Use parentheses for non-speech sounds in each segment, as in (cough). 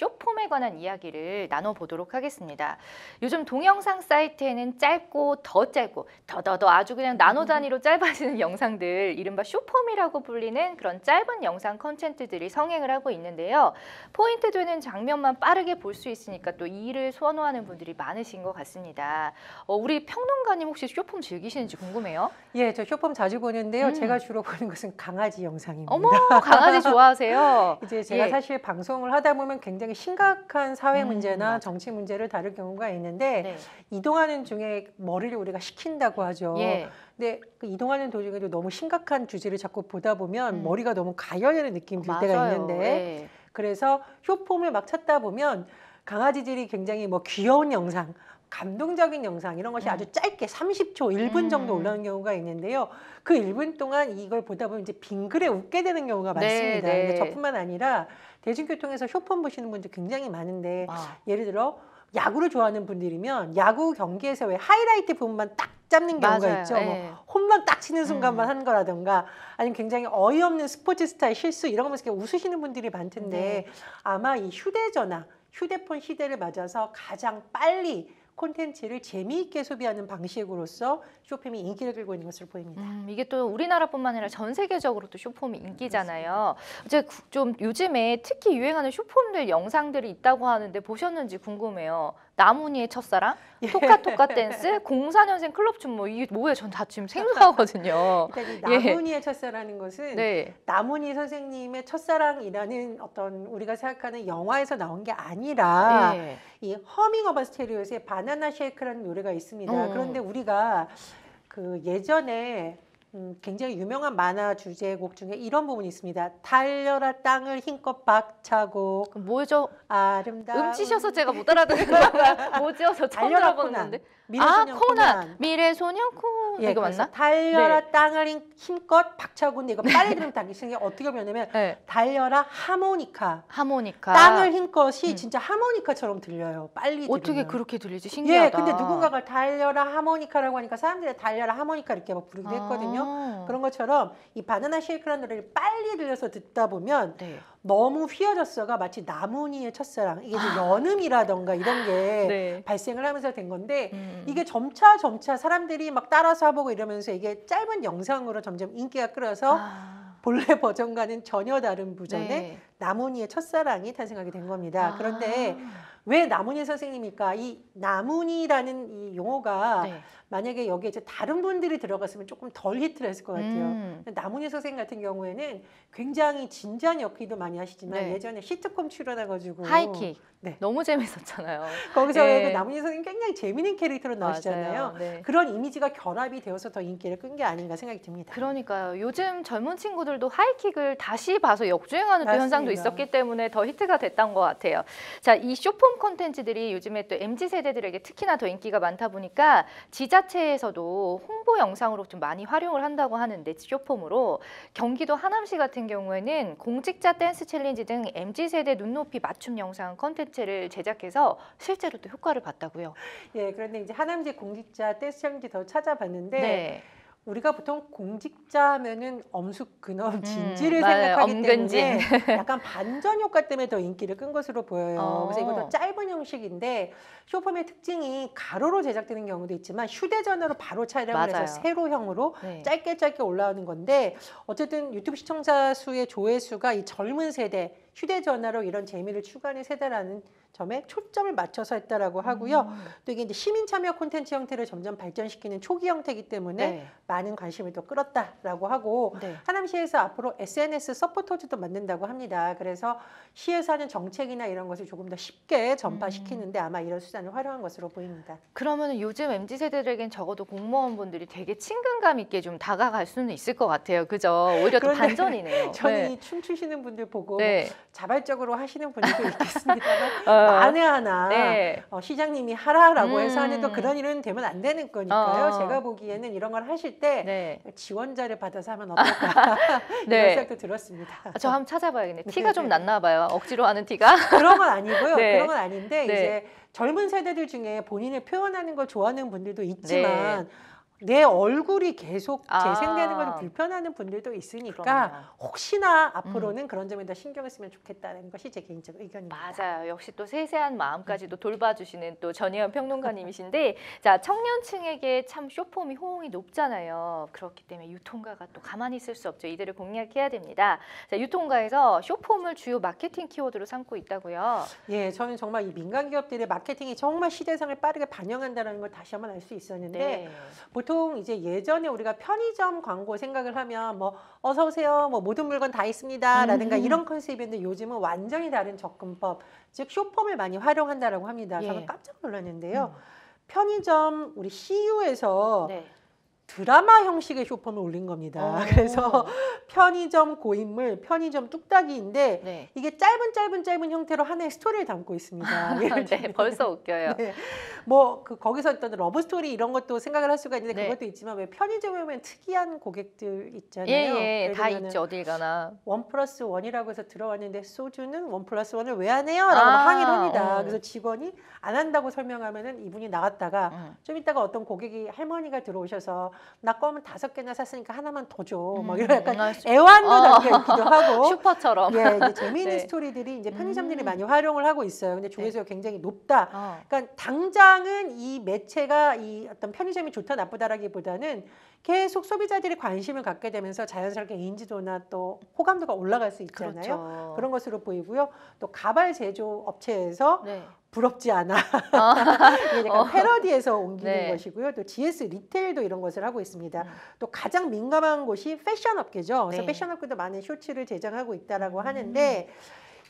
쇼폼에 관한 이야기를 나눠보도록 하겠습니다. 요즘 동영상 사이트에는 짧고 더 짧고 더더더 아주 그냥 나노 단위로 짧아지는 (laughs) 영상들 이른바 쇼폼이라고 불리는 그런 짧은 영상 컨텐츠들이 성행을 하고 있는데요. 포인트 되는 장면만 빠르게 볼 수 있으니까 또 이를 선호하는 분들이 많으신 것 같습니다. 어, 우리 평론가님 혹시 쇼폼 즐기시는지 궁금해요. 예, 저 쇼폼 자주 보는데요. 음. 제가 주로 보는 것은 강아지 영상입니다. 어머 강아지 좋아하세요. (laughs) 이제 제가 예. 사실 방송을 하다 보면 굉장히 심각한 사회 음, 문제나 맞아. 정치 문제를 다룰 경우가 있는데 네. 이동하는 중에 머리를 우리가 식힌다고 하죠. 예. 근데 그 이동하는 도중에도 너무 심각한 주제를 자꾸 보다 보면 음. 머리가 너무 가열되는 느낌이 들 때가 맞아요. 있는데 예. 그래서 쇼폼을 막 찾다 보면 강아지들이 굉장히 뭐 귀여운 영상, 감동적인 영상 이런 것이 음. 아주 짧게 30초, 1분 정도 음. 올라오는 경우가 있는데요. 그 1분 동안 이걸 보다 보면 이제 빙글에 웃게 되는 경우가 네, 많습니다. 네. 근데 저뿐만 아니라 대중교통에서 쇼폼 보시는 분들 굉장히 많은데 아, 예를 들어 야구를 좋아하는 분들이면 야구 경기에서 왜 하이라이트 부분만 딱 잡는 경우가 맞아요. 있죠. 뭐 예. 홈런 딱 치는 순간만 음. 하는 거라던가 아니면 굉장히 어이없는 스포츠 스타의 실수 이런 거 보면서 웃으시는 분들이 많던데 네. 아마 이 휴대전화, 휴대폰 시대를 맞아서 가장 빨리 콘텐츠를 재미있게 소비하는 방식으로서 숏폼이 인기를 끌고 있는 것으로 보입니다. 음, 이게 또 우리나라뿐만 아니라 전 세계적으로 또 숏폼이 인기잖아요. 이제 구- 좀 요즘에 특히 유행하는 숏폼들 영상들이 있다고 하는데 보셨는지 궁금해요. 나문희의 첫사랑, 예. 토카토카 댄스, (laughs) 04년생 클럽춤 뭐 이게 뭐예요? 전 다 지금 생소하거든요. 일단 이 (laughs) 예. 첫사랑이라는 것은 네. 나문희 선생님의 첫사랑이라는 어떤 우리가 생각하는 영화에서 나온 게 아니라 예. 이 허밍 어반 스테레오의 바나나 쉐이크라는 노래가 있습니다. 음. 그런데 우리가 그 예전에 음, 굉장히 유명한 만화 주제곡 중에 이런 부분이 있습니다. 달려라 땅을 힘껏 박차고 그럼 뭐죠? 아름다운 음치셔서 제가 못 알아듣는 거가 뭐죠? 저 처음 달려라 들어보는 코난. 건데. 아 미래소년 코난, 미래소년 코난 예, 이거 맞나? 달려라 네. 땅을 힘- 힘껏 박차고 근데 이거 빨리 들으면 다 이게 어떻게 보냐면 네. 달려라 하모니카 하모니카. 땅을 힘껏이 음. 진짜 하모니카처럼 들려요. 빨리 어떻게 들으면. 그렇게 들리지? 예, 신기하다. 근데 누군가가 달려라 하모니카라고 하니까 사람들이 달려라 하모니카 이렇게 막 부르기도 아. 했거든요. 그런 것처럼 이 바나나 쉐이크라는 노래를 빨리 들려서 듣다 보면 네. 너무 휘어졌어가 마치 나무니의 첫사랑 이게 이제 연음이라던가 이런 게 아. (laughs) 네. 발생을 하면서 된 건데 음. 이게 점차 점차 사람들이 막 따라서 해보고 이러면서 이게 짧은 영상으로 점점 인기가 끌어서 아. 본래 버전과는 전혀 다른 부전의 네. 나무니의 첫사랑이 탄생하게 된 겁니다. 그런데 아. 왜 나무니 선생님일까? 이 나무니라는 이 용어가 네. 만약에 여기에 이제 다른 분들이 들어갔으면 조금 덜 히트를 했을 것 같아요. 음. 나무니 선생님 같은 경우에는 굉장히 진지한 연기도 많이 하시지만 네. 예전에 시트콤 출연해가지고 하이킥 네. 너무 재밌었잖아요. 거기서 예. 그 나문희 선생님 굉장히 재미있는 캐릭터로 나오시잖아요. 네. 그런 이미지가 결합이 되어서 더 인기를 끈 게 아닌가 생각이 듭니다. 그러니까요. 요즘 젊은 친구들도 하이킥을 다시 봐서 역주행하는 또 현상도. 있었기 때문에 더 히트가 됐던 것 같아요. 자, 이 숏폼 콘텐츠들이 요즘에 또 MZ 세대들에게 특히나 더 인기가 많다 보니까 지자체에서도 홍보 영상으로 좀 많이 활용을 한다고 하는데 숏폼으로 경기도 하남시 같은 경우에는 공직자 댄스 챌린지 등 MZ 세대 눈높이 맞춤 영상 콘텐츠를 제작해서 실제로 또 효과를 봤다고요. 예, 그런데 이제 하남시 공직자 댄스 챌린지 더 찾아봤는데 네. 우리가 보통 공직자 하면은 엄숙 근엄 음, 진지를 맞아요. 생각하기 엄근진. 때문에 (laughs) 약간 반전 효과 때문에 더 인기를 끈 것으로 보여요. 어. 그래서 이것도 짧은 형식인데 숏폼의 특징이 가로로 제작되는 경우도 있지만 휴대전화로 바로 촬영을 맞아요. 해서 세로형으로 네. 짧게 짧게 올라오는 건데 어쨌든 유튜브 시청자 수의 조회수가 이 젊은 세대 휴대전화로 이런 재미를 추구하는 세대라는 점에 초점을 맞춰서 했다라고 하고요. 음. 또 이게 이제 시민 참여 콘텐츠 형태를 점점 발전시키는 초기 형태이기 때문에 네. 많은 관심을 또 끌었다라고 하고 네. 하남시에서 앞으로 SNS 서포터즈도 만든다고 합니다. 그래서 시에서 하는 정책이나 이런 것을 조금 더 쉽게 전파시키는데 음. 아마 이런 수단을 활용한 것으로 보입니다. 그러면 요즘 MZ 세대들에겐 적어도 공무원분들이 되게 친근감 있게 좀 다가갈 수는 있을 것 같아요. 그죠? 오히려 또 반전이네요. (laughs) 저는 네. 이 춤추시는 분들 보고 네. 자발적으로 하시는 분들도 (laughs) 있겠습니다만 어, 만에 하나 네. 어, 시장님이 하라라고 해서 음. 하는데 그런 일은 되면 안 되는 거니까요. 어. 제가 보기에는 이런 걸 하실 때 네. 지원자를 받아서 하면 어떨까 (laughs) 이런 네. 생각도 들었습니다. 아, 저 한번 찾아봐야겠네. 네, 티가 좀 네. 났나 봐요. 억지로 하는 티가. (laughs) 그런 건 아니고요. 네. 그런 건 아닌데 네. 이제 젊은 세대들 중에 본인을 표현하는 걸 좋아하는 분들도 있지만 내 얼굴이 계속 아. 재생되는 걸좀 불편하는 분들도 있으니까 그럼요. 혹시나 앞으로는 그런 점에 더 신경을 쓰면 좋겠다는 것이 제 개인적 의견입니다. 맞아요. 역시 또 세세한 마음까지도 돌봐주시는 또 전혜연 평론가님이신데, (laughs) 자 청년층에게 참 쇼폼이 호응이 높잖아요. 그렇기 때문에 유통가가 또 가만히 있을 수 없죠. 이들을 공략해야 됩니다. 자 유통가에서 쇼폼을 주요 마케팅 키워드로 삼고 있다고요. 예, 저는 정말 이 민간 기업들의 마케팅이 정말 시대상을 빠르게 반영한다는 걸 다시 한번 알 수 있었는데 네. 보통 이제 예전에 우리가 편의점 광고 생각을 하면 뭐 어서 오세요, 뭐 모든 물건 다 있습니다라든가 음. 이런 컨셉인데 요즘은 완전히 다른 접근법, 즉 쇼폼을 많이 활용한다라고 합니다. 예. 저는 깜짝 놀랐는데요. 편의점 우리 CU에서 네. 드라마 형식의 쇼폼을 올린 겁니다. 어. (laughs) 그래서 편의점 고인물, 편의점 뚝딱이인데 네. 이게 짧은 짧은 짧은 형태로 하나의 스토리를 담고 있습니다. 예를 네, 벌써 웃겨요. 네. 뭐 그 거기서 어떤 러브 스토리 이런 것도 생각을 할 수가 있는데 네. 그것도 있지만 왜 편의점에 보면 특이한 고객들 있잖아요. 예, 예, 다 있죠. 어딜 가나. 원 플러스 원이라고 해서 들어왔는데 소주는 원 플러스 원을 왜 안 해요? 라고 아, 막 항의를 합니다. 어. 그래서 직원이 안 한다고 설명하면은 이분이 나갔다가 음. 좀 이따가 어떤 고객이 할머니가 들어오셔서 나 껌을 다섯 개나 샀으니까 하나만 더 줘. 막 음, 이런 약간 애환도 어. 담겨 있기도 하고. (laughs) 슈퍼처럼. 예, 이제 재미있는 (laughs) 네. 스토리들이 이제 편의점들이 음. 많이 활용을 하고 있어요. 근데 조회수가 굉장히 높다. 어. 그러니까 당장은 이 매체가 이 어떤 편의점이 좋다 나쁘다라기보다는 계속 소비자들이 관심을 갖게 되면서 자연스럽게 인지도나 또 호감도가 올라갈 수 있잖아요. 그렇죠. 그런 것으로 보이고요. 또 가발 제조 업체에서 네. 부럽지 않아. 아, (laughs) 이게 약간 패러디에서 옮기는 네. 것이고요. 또 GS 리테일도 이런 것을 하고 있습니다. 음. 또 가장 민감한 곳이 패션 업계죠. 그래서 네. 패션 업계도 많은 쇼츠를 제작하고 있다라고 음. 하는데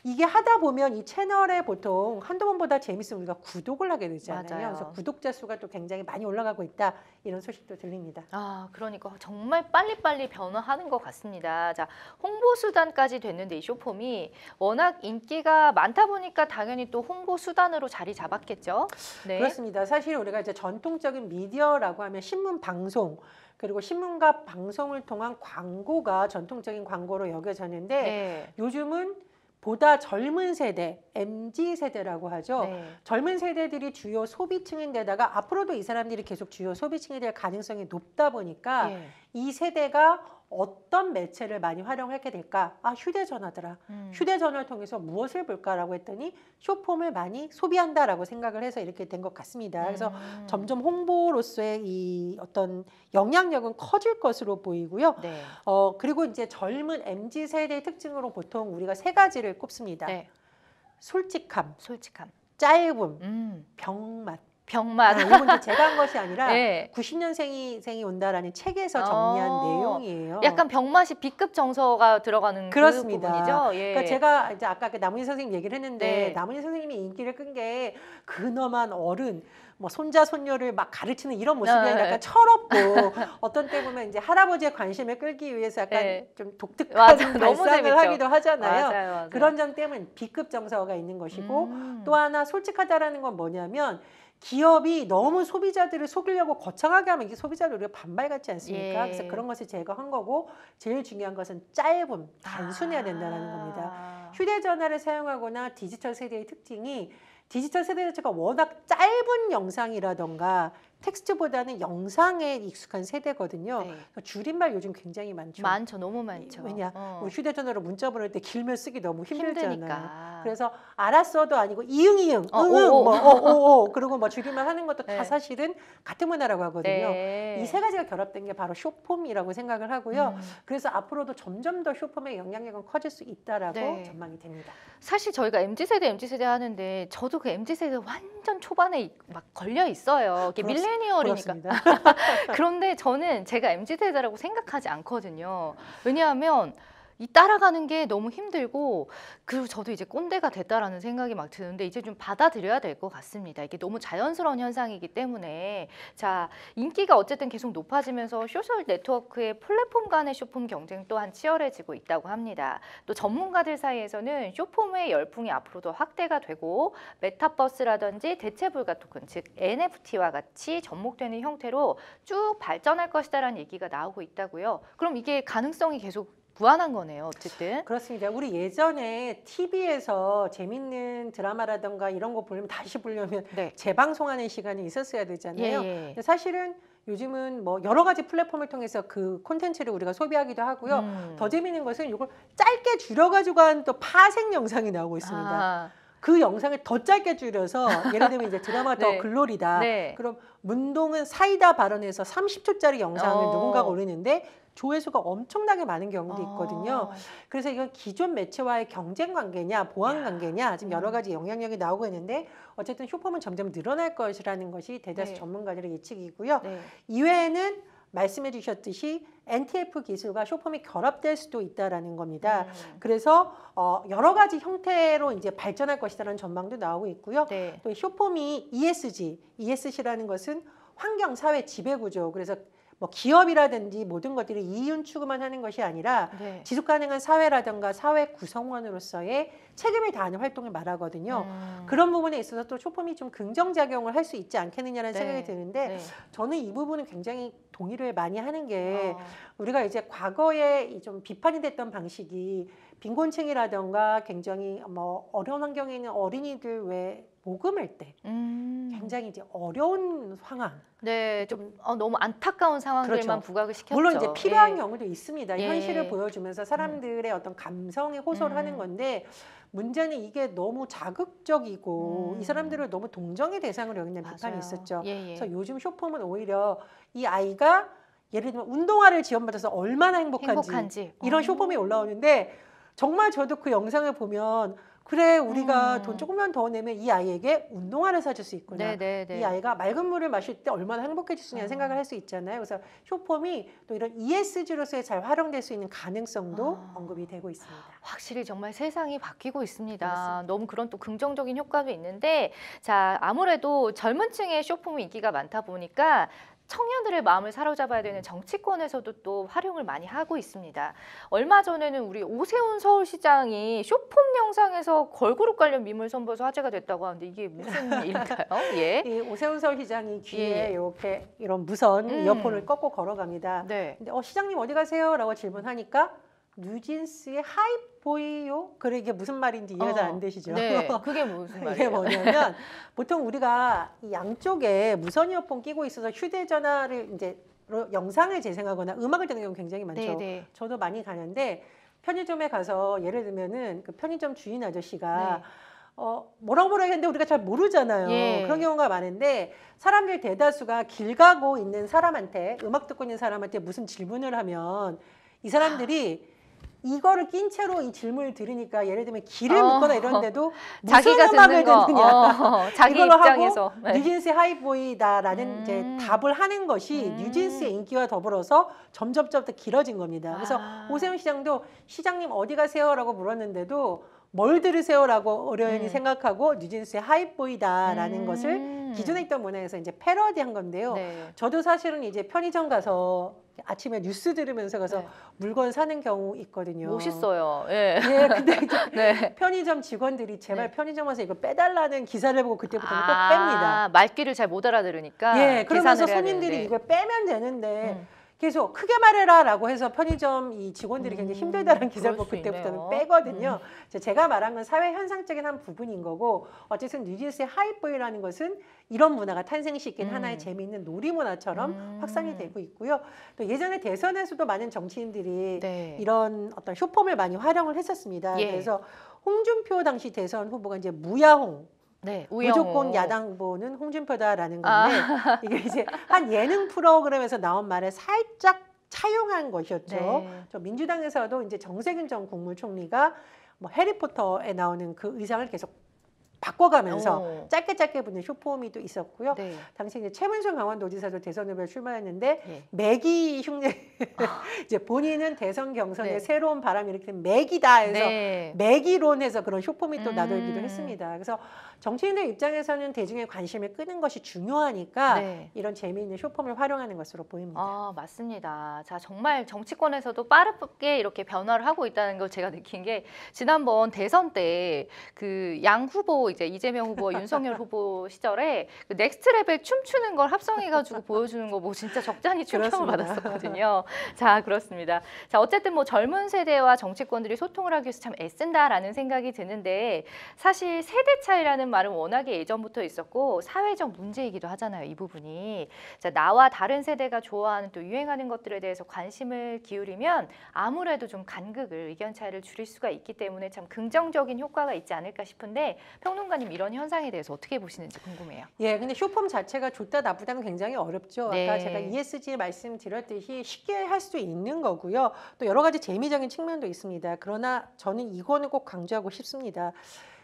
이게 하다 보면 이 채널에 보통 한두 번보다 재밌으면 우리가 구독을 하게 되잖아요. 맞아요. 그래서 구독자 수가 또 굉장히 많이 올라가고 있다 이런 소식도 들립니다. 아, 그러니까 정말 빨리빨리 변화하는 것 같습니다. 자, 홍보 수단까지 됐는데 이 쇼폼이 워낙 인기가 많다 보니까 당연히 또 홍보 수단으로 자리 잡았겠죠. 네. 그렇습니다. 사실 우리가 이제 전통적인 미디어라고 하면 신문 방송 그리고 신문과 방송을 통한 광고가 전통적인 광고로 여겨졌는데 네. 요즘은 보다 젊은 세대, MZ 세대라고 하죠. 네. 젊은 세대들이 주요 소비층인데다가 앞으로도 이 사람들이 계속 주요 소비층이 될 가능성이 높다 보니까 예. 이 세대가 어떤 매체를 많이 활용하게 될까? 아, 휴대전화더라. 음. 휴대전화를 통해서 무엇을 볼까라고 했더니 쇼폼을 많이 소비한다라고 생각을 해서 이렇게 된 것 같습니다. 그래서 음. 점점 홍보로서의 이 어떤 영향력은 커질 것으로 보이고요. 네. 어, 그리고 이제 젊은 MZ 세대의 특징으로 보통 우리가 세 가지를 꼽습니다. 네. 솔직함, 솔직함. 짧음, 음. 병맛. 병맛. 아, 이건 제가 한 것이 아니라 (laughs) 네. 90년생이 생이 온다라는 책에서 정리한 어, 내용이에요. 약간 병맛이 B급 정서가 들어가는 그렇습니다. 그 부분이죠. 예. 그러니까 제가 이제 아까 그 남은희 선생님 얘기를 했는데 네. 남은희 선생님이 인기를 끈 게 근엄한 어른, 뭐 손자 손녀를 막 가르치는 이런 모습이 네. 아니라 약간 철없고 (laughs) 어떤 때 보면 이제 할아버지의 관심을 끌기 위해서 약간 네. 좀 독특한 맞아, (laughs) 발상을. 하기도 하잖아요. 맞아요, 맞아요. 그런 점 때문에 B급 정서가 있는 것이고 음. 또 하나 솔직하다라는 건 뭐냐면 기업이 너무 소비자들을 속이려고 거창하게 하면 이게 소비자들 우리가 반발 같지 않습니까? 예. 그래서 그런 것을 제거한 거고 제일 중요한 것은 짧음, 단순해야 된다는 겁니다. 아. 휴대전화를 사용하거나 디지털 세대의 특징이 디지털 세대 자체가 워낙 짧은 영상이라던가 텍스트보다는 영상에 익숙한 세대거든요. 네. 그러니까 줄임말 요즘 굉장히 많죠. 많죠, 너무 많죠. 왜냐? 어. 우리 휴대전화로 문자 보낼 때 길면 쓰기 너무 힘들잖아요. 힘드니까. 그래서 알았어도 아니고 이응 이응 어, 응응 오, 오. 뭐어오오 그리고 뭐 줄임말 하는 것도 다 네. 사실은 같은 문화라고 하거든요. 네. 이세 가지가 결합된 게 바로 쇼폼이라고 생각을 하고요. 음. 그래서 앞으로도 점점 더 쇼폼의 영향력은 커질 수 있다라고 네. 전망이 됩니다. 사실 저희가 MZ 세대, MZ 세대 하는데 저도 그 MZ 세대 완전 초반에 이- 막 걸려 있어요. 이게 그렇습- 밀레니얼이니까. 그렇습니다. (laughs) 그런데 저는 제가 MZ 세대라고 생각하지 않거든요. 왜냐하면 이 따라가는 게 너무 힘들고 그리고 저도 이제 꼰대가 됐다라는 생각이 막 드는데 이제 좀 받아들여야 될 것 같습니다. 이게 너무 자연스러운 현상이기 때문에 자 인기가 어쨌든 계속 높아지면서 소셜 네트워크의 플랫폼 간의 숏폼 경쟁 또한 치열해지고 있다고 합니다. 또 전문가들 사이에서는 숏폼의 열풍이 앞으로 더 확대가 되고 메타버스라든지 대체불가 토큰 즉 NFT와 같이 접목되는 형태로 쭉 발전할 것이다라는 얘기가 나오고 있다고요. 그럼 이게 가능성이 계속 무한한 거네요. 어쨌든. 그렇습니다. 우리 예전에 TV에서 재밌는 드라마라던가 이런 거 보려면 다시 보려면 네. 재방송하는 시간이 있었어야 예, 되잖아요. 예. 근데 사실은 요즘은 뭐 여러 가지 플랫폼을 통해서 그 콘텐츠를 우리가 소비하기도 하고요. 음. 더 재미있는 것은 이걸 짧게 줄여가지고 한 또 파생 영상이 나오고 있습니다. 아, 그 영상을 더 짧게 줄여서 예를 들면 이제 드라마 더 (laughs) 네. 글로리다. 네. 그럼 문동은 사이다 발언에서 30초짜리 영상을 어. 누군가가 올리는데 조회수가 엄청나게 많은 경우도 있거든요. 어. 그래서 이건 기존 매체와의 경쟁 관계냐, 보완 야. 관계냐, 지금 여러 음. 가지 영향력이 나오고 있는데 어쨌든 쇼폼은 점점 늘어날 것이라는 것이 대다수 네. 전문가들의 예측이고요. 네. 이외에는 말씀해 주셨듯이 NTF 기술과 쇼폼이 결합될 수도 있다라는 겁니다. 음. 그래서 어, 여러 가지 형태로 이제 발전할 것이라는 전망도 나오고 있고요. 네. 또 쇼폼이 ESG, ESG라는 것은 환경, 사회, 지배 구조. 그래서 뭐 기업이라든지 모든 것들이 이윤 추구만 하는 것이 아니라 네. 지속 가능한 사회라든가 사회 구성원으로서의 책임을 다하는 활동을 말하거든요. 음. 그런 부분에 있어서 또 쇼폼이 좀 긍정작용을 할 수 있지 않겠느냐는 네. 생각이 드는데 네. 저는 이 부분은 굉장히 동의를 많이 하는 게 어. 우리가 이제 과거에 이좀 비판이 됐던 방식이 빈곤층이라던가 굉장히 뭐 어려운 환경에 있는 어린이들 왜 모금할 때 음. 굉장히 이제 어려운 상황 네, 좀 어, 너무 안타까운 상황들만 그렇죠. 부각을 시켰죠. 물론 이제 필요한 예. 경우도 있습니다. 예. 현실을 보여주면서 사람들의 어떤 감성에 호소를 음. 하는 건데 문제는 이게 너무 자극적이고 음. 이 사람들을 너무 동정의 대상으로 여기는 비판이 맞아요. 있었죠. 예, 예. 그래서 요즘 쇼폼은 오히려 이 아이가 예를 들면 운동화를 지원받아서 얼마나 행복한지, 행복한지 이런 어. 쇼폼이 올라오는데 정말 저도 그 영상을 보면 그래 우리가 음. 돈 조금만 더 내면 이 아이에게 운동화를 사줄 수 있구나. 네, 네, 네. 이 아이가 맑은 물을 마실 때 얼마나 행복해질 수 있냐는 어. 생각을 할 수 있잖아요. 그래서 쇼폼이 또 이런 ESG로서의 잘 활용될 수 있는 가능성도 아. 언급이 되고 있습니다. 확실히 정말 세상이 바뀌고 있습니다. 그렇습니다. 너무 그런 또 긍정적인 효과도 있는데, 자 아무래도 젊은 층의 쇼폼이 인기가 많다 보니까 청년들의 마음을 사로잡아야 되는 정치권에서도 또 활용을 많이 하고 있습니다. 얼마 전에는 우리 오세훈 서울시장이 쇼폼 영상에서 걸그룹 관련 미물 선보여서 화제가 됐다고 하는데 이게 무슨 (laughs) 일인가요? 예. 이 오세훈 서울시장이 귀에 예, 예. 이렇게 이런 무선 음. 이어폰을 꺾고 걸어갑니다. 네. 근데 어 시장님 어디 가세요? 라고 질문하니까 뉴진스의 하이보이요? 그래 이게 무슨 말인지 이해가 잘안 되시죠? 네. 그게 무슨 (laughs) 이게 말이에요? 뭐냐면 (laughs) 보통 우리가 이 양쪽에 무선 이어폰 끼고 있어서 휴대전화를 이제 로- 영상을 재생하거나 음악을 듣는 경우 굉장히 많죠. 네, 네. 저도 많이 가는데 편의점에 가서 예를 들면은 그 편의점 주인 아저씨가 네. 어 뭐라고 뭐라 했는데 우리가 잘 모르잖아요. 예. 그런 경우가 많은데 사람들 대다수가 길 가고 있는 사람한테 음악 듣고 있는 사람한테 무슨 질문을 하면 이 사람들이 이거를 낀 채로 이 질문을 들으니까 예를 들면 길을 어. 묻거나 이런데도 무슨 자기가 음악을 듣는 거, 듣느냐 어, (laughs) 자기 이걸로 하고 입장에서 네. 뉴진스 하이보이다라는 음. 이제 답을 하는 것이 음. 뉴진스의 인기와 더불어서 점점점 더 길어진 겁니다. 그래서 아. 오세훈 시장도 시장님 어디 가세요라고 물었는데도 뭘 들으세요라고 어려운히 음. 생각하고 뉴진스의 하이보이다라는 음. 것을 기존에 있던 문화에서 이제 패러디한 건데요. 네. 저도 사실은 이제 편의점 가서 아침에 뉴스 들으면서 가서 네. 물건 사는 경우 있거든요. 멋있어요. 예. 예, 근데 이제 (laughs) 네. 편의점 직원들이 제발 네. 편의점 와서 이거 빼달라는 기사를 보고 그때부터는 꼭 아, 뺍니다. 말귀를 잘 못 알아들으니까. 예, 그러면서 손님들이. 이걸 빼면 되는데 음. 계속 크게 말해라 라고 해서 편의점 이 직원들이 굉장히 음, 힘들다는 기사를 수 그때부터는. 음. 빼거든요. 이제 제가 말한 건 사회 현상적인 한 부분인 거고 어쨌든 뉴진스의 하이보이라는 것은 이런 문화가 탄생시킨 음. 하나의 재미있는 놀이 문화처럼 음. 확산이 되고 있고요. 또 예전에 대선에서도 많은 정치인들이 네. 이런 어떤 쇼폼을 많이 활용을 했었습니다. 예. 그래서 홍준표 당시 대선 후보가 이제 무야홍 네. 우영우. 무조건 야당 후보는 홍준표다라는 건데 아. 이게 이제 한 예능 프로그램에서 나온 말에 살짝 차용한 것이었죠. 네. 저 민주당에서도 이제 정세균 전 국무총리가 뭐 해리포터에 나오는 그 의상을 계속 바꿔가면서 오. 짧게 짧게 붙는 쇼폼이 또 있었고요. 네. 당시 이제 최문순 강원도지사도 대선 후보에 출마했는데 예. 매기 흉내 (laughs) 이제 본인은 대선 경선에 네. 새로운 바람이 일으키는 매기다 해서 네. 매기론에서 그런 쇼폼이 또 음. 나돌기도 했습니다. 그래서 정치인들 입장에서는 대중의 관심을 끄는 것이 중요하니까 네. 이런 재미있는 쇼폼을 활용하는 것으로 보입니다. 아, 맞습니다. 자, 정말 정치권에서도 빠르게 이렇게 변화를 하고 있다는 걸 제가 느낀 게 지난번 대선 때 그 양 후보 이제 이재명 후보, (laughs) 윤석열 후보 시절에 그 넥스트 레벨 춤추는 걸 합성해 가지고 보여주는 거 뭐 진짜 적잖이 충격을. 받았었거든요. 자 그렇습니다. 자 어쨌든 뭐 젊은 세대와 정치권들이 소통을 하기 위해서 참 애쓴다라는 생각이 드는데 사실 세대 차이라는 말은 워낙에 예전부터 있었고 사회적 문제이기도 하잖아요. 이 부분이 자 나와 다른 세대가 좋아하는 또 유행하는 것들에 대해서 관심을 기울이면 아무래도 좀 간극을 의견 차이를 줄일 수가 있기 때문에 참 긍정적인 효과가 있지 않을까 싶은데 평론가님 이런 현상에 대해서 어떻게 보시는지 궁금해요. 예, 근데 쇼폼 자체가 좋다 나쁘다는 굉장히 어렵죠. 네. 아까 제가 ESG 말씀드렸듯이 쉽게 할 수 있는 거고요. 또 여러 가지 재미적인 측면도 있습니다. 그러나 저는 이거는 꼭 강조하고 싶습니다.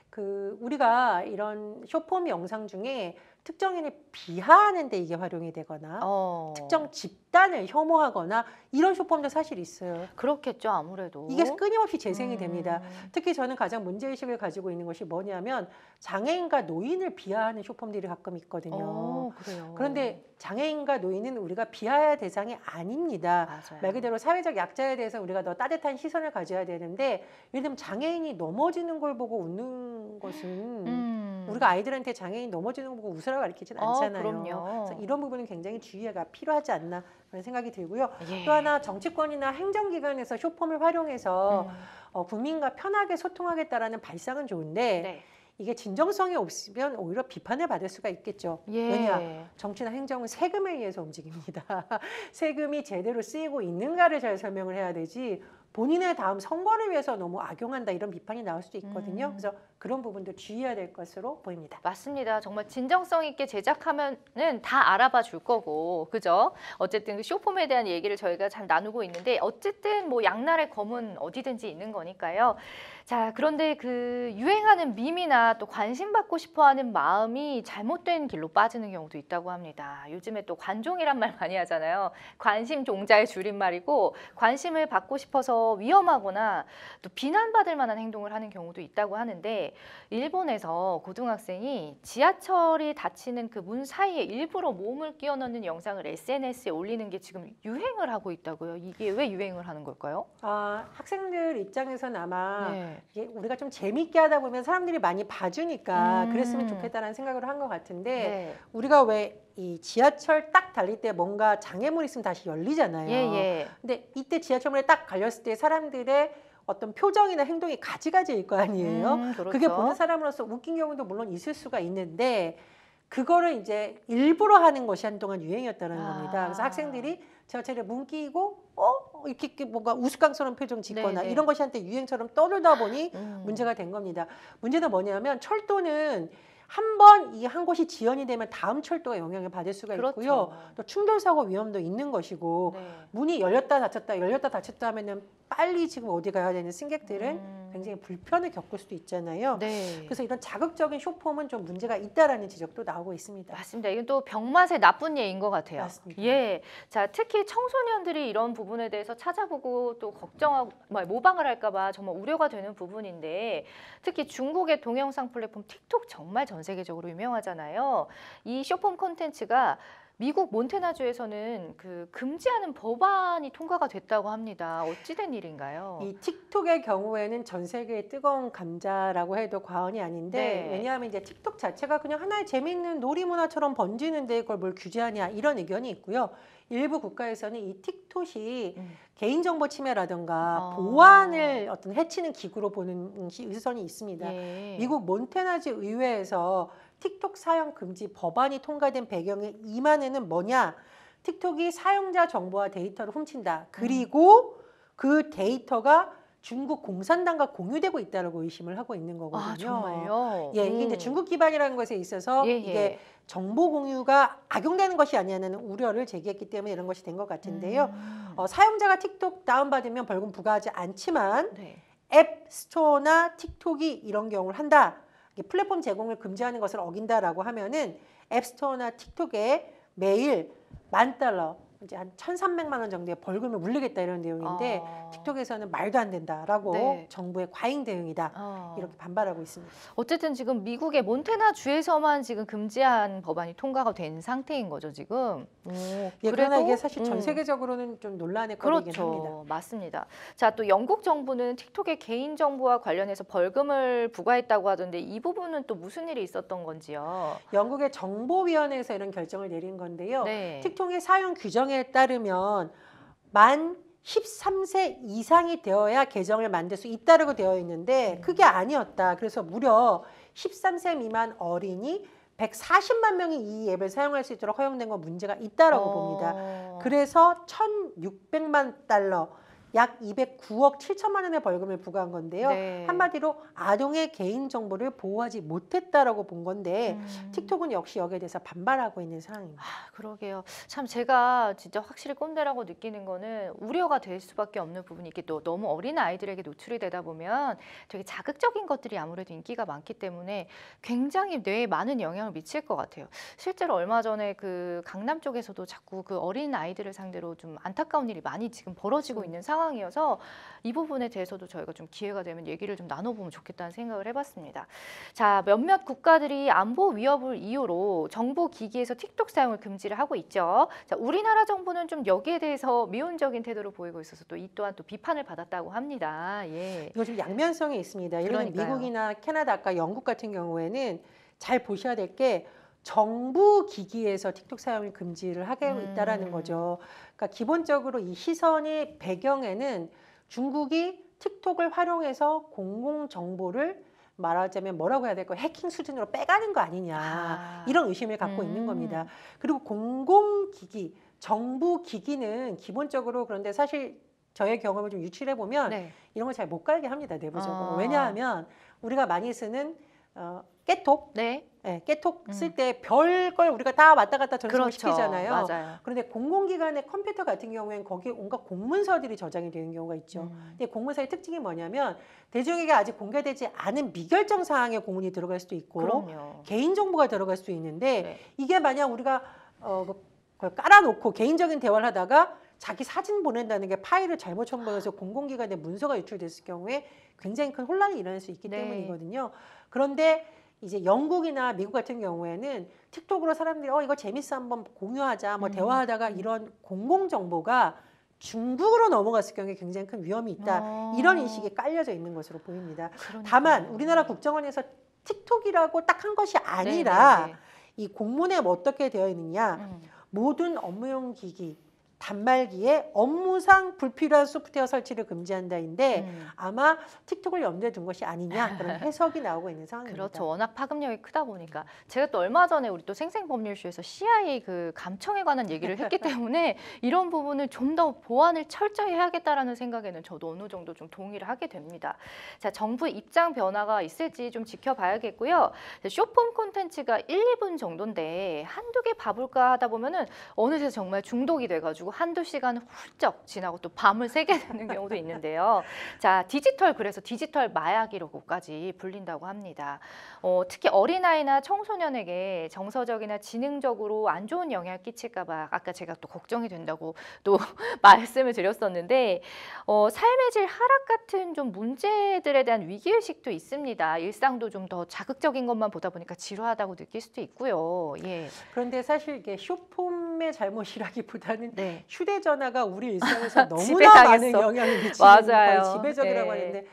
그 우리가 이런 쇼폼 영상 중에 특정인을 비하하는 데 이게 활용이 되거나 어, 특정 집 단을 혐오하거나 이런 쇼폼도 사실 있어요. 그렇겠죠 아무래도 이게 끊임없이 재생이 음, 됩니다. 특히 저는 가장 문제의식을 가지고 있는 것이 뭐냐면 장애인과 노인을 비하하는 쇼폼들이 가끔 있거든요. 어, 그래요. 그런데 장애인과 노인은 우리가 비하할 대상이 아닙니다. 맞아요. 말 그대로 사회적 약자에 대해서 우리가 더 따뜻한 시선을 가져야 되는데 예를 들면 장애인이 넘어지는 걸 보고 웃는 것은 음. 우리가 아이들한테 장애인 넘어지는 거 보고 웃으라고 가르치진 어, 않잖아요. 그럼요. 그래서 이런 부분은 굉장히 주의가 필요하지 않나 그런 생각이 들고요. 예. 또 하나 정치권이나 행정기관에서 쇼폼을 활용해서 음, 어, 국민과 편하게 소통하겠다라는 발상은 좋은데 네. 이게 진정성이 없으면 오히려 비판을 받을 수가 있겠죠. 예. 왜냐? 정치나 행정은 세금에 의해서 움직입니다. (laughs) 세금이 제대로 쓰이고 있는가를 잘 설명을 해야 되지 본인의 다음 선거를 위해서 너무 악용한다 이런 비판이 나올 수도 있거든요. 음. 그래서 그런 부분도 주의해야 될 것으로 보입니다. 맞습니다. 정말 진정성 있게 제작하면은 다 알아봐 줄 거고, 그죠? 어쨌든 그 쇼폼에 대한 얘기를 저희가 잘 나누고 있는데, 어쨌든 뭐 양날의 검은 어디든지 있는 거니까요. 자, 그런데 그 유행하는 밈이나 또 관심 받고 싶어하는 마음이 잘못된 길로 빠지는 경우도 있다고 합니다. 요즘에 또 관종이란 말 많이 하잖아요. 관심 종자의 줄임말이고 관심을 받고 싶어서 위험하거나 또 비난받을 만한 행동을 하는 경우도 있다고 하는데 일본에서 고등학생이 지하철이 닫히는 그 문 사이에 일부러 몸을 끼워 넣는 영상을 SNS에 올리는 게 지금 유행을 하고 있다고요. 이게 왜 유행을 하는 걸까요? 아, 학생들 입장에서는 아마 네. 이게 우리가 좀 재밌게 하다 보면 사람들이 많이 봐주니까 음. 그랬으면 좋겠다는 생각을 한것 같은데 네. 우리가 왜 이 지하철 딱 달릴 때 뭔가 장애물 있으면 다시 열리잖아요. 예, 예. 근데 이때 지하철문에 딱 갈렸을 때 사람들의 어떤 표정이나 행동이 가지가지일 거 아니에요. 음, 그렇죠. 그게 보는 사람으로서 웃긴 경우도 물론 있을 수가 있는데 그거를 이제 일부러 하는 것이 한동안 유행이었다는 아. 겁니다. 그래서 학생들이 지하철에 문 끼고 어 이렇게, 이렇게 뭔가 우스꽝스러운 표정 짓거나 네, 네. 이런 것이 한테 유행처럼 떠돌다 보니 음. 문제가 된 겁니다. 문제는 뭐냐면 철도는 한 번 이 한 곳이 지연이 되면 다음 철도가 영향을 받을 수가 있고요. 그렇죠. 또 충돌 사고 위험도 있는 것이고 네. 문이 열렸다 닫혔다 열렸다 닫혔다 하면은 빨리 지금 어디 가야 되는 승객들은 음. 굉장히 불편을 겪을 수도 있잖아요. 네. 그래서 이런 자극적인 쇼폼은 좀 문제가 있다라는 지적도 나오고 있습니다. 맞습니다. 이건 또 병맛의 나쁜 예인 것 같아요. 맞습니다. 예. 자, 특히 청소년들이 이런 부분에 대해서 찾아보고 또 걱정하고 뭐 모방을 할까봐 정말 우려가 되는 부분인데 특히 중국의 동영상 플랫폼 틱톡 정말 전 세계적으로 유명하잖아요. 이 쇼폼 콘텐츠가 미국 몬테나주에서는 그 금지하는 법안이 통과가 됐다고 합니다. 어찌된 일인가요? 이 틱톡의 경우에는 전 세계의 뜨거운 감자라고 해도 과언이 아닌데 네. 왜냐하면 이제 틱톡 자체가 그냥 하나의 재미있는 놀이문화처럼 번지는데 그걸 뭘 규제하냐 이런 의견이 있고요. 일부 국가에서는 이 틱톡이 음. 개인정보 침해라든가 어. 보안을 어떤 해치는 기구로 보는 시- 의선이 있습니다. 예. 미국 몬테나주 의회에서 틱톡 사용 금지 법안이 통과된 배경의 이만에는 뭐냐? 틱톡이 사용자 정보와 데이터를 훔친다. 그리고 그 데이터가 중국 공산당과 공유되고 있다고 의심을 하고 있는 거거든요. 아, 정말요? 예, 이게 이제 음. 중국 기반이라는 것에 있어서 예, 이게 예. 정보 공유가 악용되는 것이 아니냐는 우려를 제기했기 때문에 이런 것이 된 것 같은데요. 음. 어, 사용자가 틱톡 다운받으면 벌금 부과하지 않지만 네. 앱 스토어나 틱톡이 이런 경우를 한다. 플랫폼 제공을 금지하는 것을 어긴다라고 하면은 앱 스토어나 틱톡에 매일 만 달러 이제 한 1,300만 원 정도의 벌금을 물리겠다 이런 내용인데 어. 틱톡에서는 말도 안 된다라고 네. 정부의 과잉 대응이다 어. 이렇게 반발하고 있습니다. 어쨌든 지금 미국의 몬테나 주에서만 지금 금지한 법안이 통과가 된 상태인 거죠 지금. 오, 예, 그러나 이게 사실 전 음. 세계적으로는 좀 논란의 합니다. 그렇죠. 맞습니다. 자, 또 영국 정부는 틱톡의 개인 정보와 관련해서 벌금을 부과했다고 하던데 이 부분은 또 무슨 일이 있었던 건지요? 영국의 정보위원회에서 이런 결정을 내린 건데요. 네. 틱톡의 사용 규정 에 따르면 만 13세 이상이 되어야 계정을 만들 수 있다라고 되어 있는데 음. 그게 아니었다. 그래서 무려 13세 미만 어린이 140만 명이 이 앱을 사용할 수 있도록 허용된 건 문제가 있다라고 봅니다. 어. 그래서 1,600만 달러, 약 209억 7천만 원의 벌금을 부과한 건데요. 네. 한마디로 아동의 개인 정보를 보호하지 못했다라고 본 건데 음. 틱톡은 역시 여기에 대해서 반발하고 있는 상황입니다. 아, 그러게요. 참 제가 진짜 확실히 꼰대라고 느끼는 거는 우려가 될 수밖에 없는 부분이 이게 또 너무 어린 아이들에게 노출이 되다 보면 되게 자극적인 것들이 아무래도 인기가 많기 때문에 굉장히 뇌에 많은 영향을 미칠 것 같아요. 실제로 얼마 전에 그 강남 쪽에서도 자꾸 그 어린 아이들을 상대로 좀 안타까운 일이 많이 지금 벌어지고 있는 상황 이어서 이 부분에 대해서도 저희가 좀 기회가 되면 얘기를 좀 나눠보면 좋겠다는 생각을 해봤습니다. 자, 몇몇 국가들이 안보 위협을 이유로 정보 기기에서 틱톡 사용을 금지를 하고 있죠. 자, 우리나라 정부는 좀 여기에 대해서 미온적인 태도를 보이고 있어서 또 이 또한 또 비판을 받았다고 합니다. 예. 이거 좀 양면성이 있습니다. 예를 들면. 미국이나 캐나다, 아까 영국 같은 경우에는 잘 보셔야 될 게 정부 기기에서 틱톡 사용을 금지를 하게 음. 있다라는 거죠. 그러니까 기본적으로 이 시선의 배경에는 중국이 틱톡을 활용해서 공공 정보를 말하자면 뭐라고 해야 될까요? 해킹 수준으로 빼가는 거 아니냐. 아. 이런 의심을 갖고 있는 음. 겁니다. 그리고 공공 기기, 정부 기기는 기본적으로 그런데 사실 저의 경험을 좀 유출해 보면 네. 이런 걸 잘못 갈게 합니다 내부적으로. 아. 왜냐하면 우리가 많이 쓰는 어, 깨톡, 네. 예, 깨톡 음. 쓸때 별걸 우리가 다 왔다 갔다 전송을 그렇죠. 시키잖아요. 맞아요. 그런데 공공기관의 컴퓨터 같은 경우에는 거기에 온갖 공문서들이 저장이 되는 경우가 있죠. 음. 근데 공문서의 특징이 뭐냐면 대중에게 아직 공개되지 않은 미결정 사항의 공문이 들어갈 수도 있고 그럼요. 개인 정보가 들어갈 수도 있는데 네. 이게 만약 우리가 어, 그- 그걸 깔아놓고 개인적인 대화를 하다가 자기 사진 보낸다는 게 파일을 잘못 첨부해서 공공기관에 문서가 유출됐을 경우에 굉장히 큰 혼란이 일어날 수 있기 네. 때문이거든요. 그런데 이제 영국이나 미국 같은 경우에는 틱톡으로 사람들이 어 이거 재밌어 한번 공유하자 뭐 음. 대화하다가 이런 공공 정보가 중국으로 넘어갔을 경우에 굉장히 큰 위험이 있다. 어. 이런 인식이 깔려져 있는 것으로 보입니다. 그러니까요. 다만 우리나라 국정원에서 틱톡이라고 딱 한 것이 아니라 네, 네, 이 공문에 뭐 어떻게 되어 네. 있느냐 음. 모든 업무용 기기 단말기에 업무상 불필요한 소프트웨어 설치를 금지한다인데 음. 아마 틱톡을 염두에 둔 것이 아니냐 그런 (laughs) 해석이 나오고 있는 상황입니다. 그렇죠. 워낙 파급력이 크다 보니까 제가 또 얼마 전에 우리 또 생생법률쇼에서 CIA 그 감청에 관한 얘기를 했기 (laughs) 때문에 이런 부분을 좀 더 보완을 철저히 해야겠다라는 생각에는 저도 어느 정도 좀 동의를 하게 됩니다. 자, 정부 입장 변화가 있을지 좀 지켜봐야겠고요. 쇼폼 콘텐츠가 1, 2분 정도인데 한두 개 봐볼까 하다 보면은 어느새 정말 중독이 돼가지고 한두 시간 훌쩍 지나고 또 밤을 새게 되는 경우도 있는데요. 자, 디지털 그래서 디지털 마약이라고까지 불린다고 합니다. 어, 특히 어린아이나 청소년에게 정서적이나 지능적으로 안 좋은 영향을 끼칠까 봐 아까 제가 또 걱정이 된다고 또 (laughs) 말씀을 드렸었는데 어, 삶의 질 하락 같은 좀 문제들에 대한 위기의식도 있습니다. 일상도 좀 더 자극적인 것만 보다 보니까 지루하다고 느낄 수도 있고요. 예. 그런데 사실 이게 쇼폼 의 잘못이라기보다는 네. 휴대전화가 우리 일상에서 (laughs) 너무나. 많은 영향을 미치는. 거의 지배적이라고 네. 하는데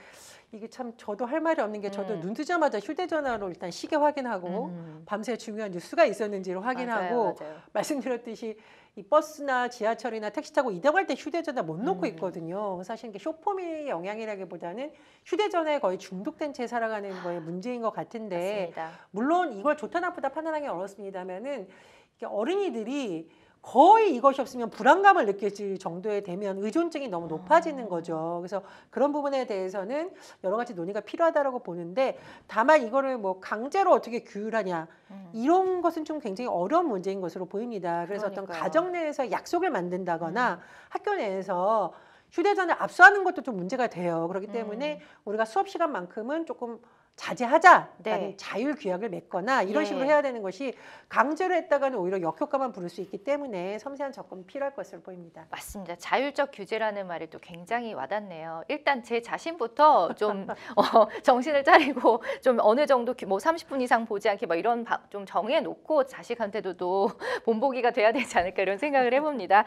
이게 참 저도 할 말이 없는 게 저도 음. 눈 뜨자마자 휴대전화로 일단 시계 확인하고 음. 밤새 중요한 뉴스가 있었는지를 확인하고 맞아요, 맞아요. 말씀드렸듯이 이 버스나 지하철이나 택시 타고 이동할 때 휴대전화 못 놓고 음. 있거든요. 사실 이게 쇼폼의 영향이라기보다는 휴대전화에 거의 중독된 채 살아가는 거에 문제인 것 같은데 맞습니다. 물론 이걸 좋다 나쁘다 판단하기 어렵습니다만은 이게 어린이들이 거의 이것이 없으면 불안감을 느낄 정도에 되면 의존증이 너무 높아지는 아. 거죠. 그래서 그런 부분에 대해서는 여러 가지 논의가 필요하다라고 보는데 다만 이거를 뭐 강제로 어떻게 규율하냐 음. 이런 것은 좀 굉장히 어려운 문제인 것으로 보입니다. 그래서 어떤 그러니까요. 가정 내에서 약속을 음. 만든다거나 학교 내에서 휴대전화를 압수하는 것도 좀 문제가 돼요. 그렇기 때문에 음. 우리가 수업 시간만큼은 조금 자제하자라는 네. 자율 규약을 맺거나 이런 예. 식으로 해야 되는 것이 강제로 했다가는 오히려 역효과만 부를 수 있기 때문에 섬세한 접근이 필요할 것으로 보입니다. 맞습니다. 자율적 규제라는 말이 또 굉장히 와닿네요. 일단 제 자신부터 좀 (laughs) 어, 정신을 차리고 좀 어느 정도 규- 뭐 30분 이상 보지 않게 막 이런 바- 좀 정해 놓고 자식한테도 또 (laughs) 본보기가 돼야 되지 않을까 이런 생각을 해봅니다.